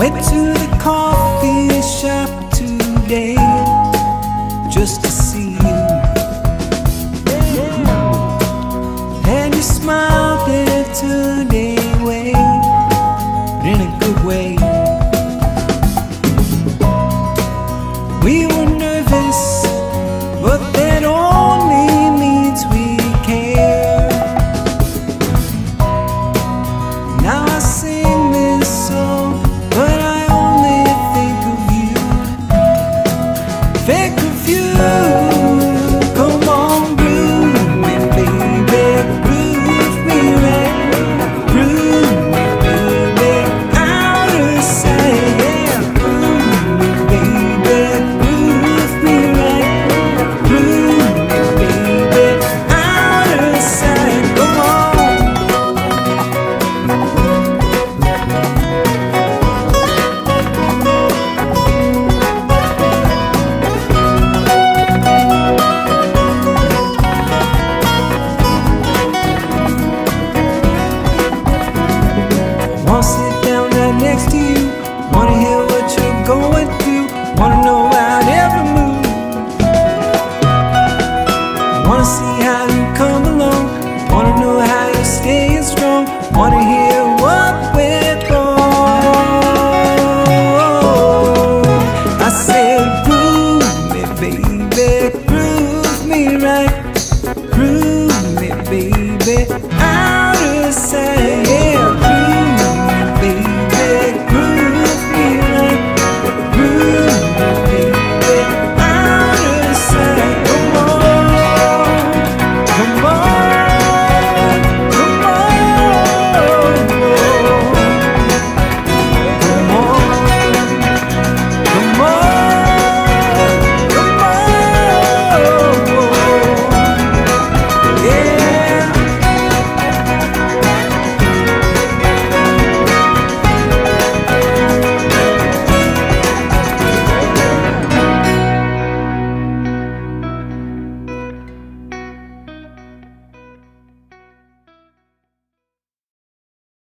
Went to the coffee shop today just to see you. And you smiled there today. Wanna sit down right next to you. Wanna hear what you're going through. Wanna know about every move. Wanna see how you come along. Wanna know how you're staying strong. Wanna hear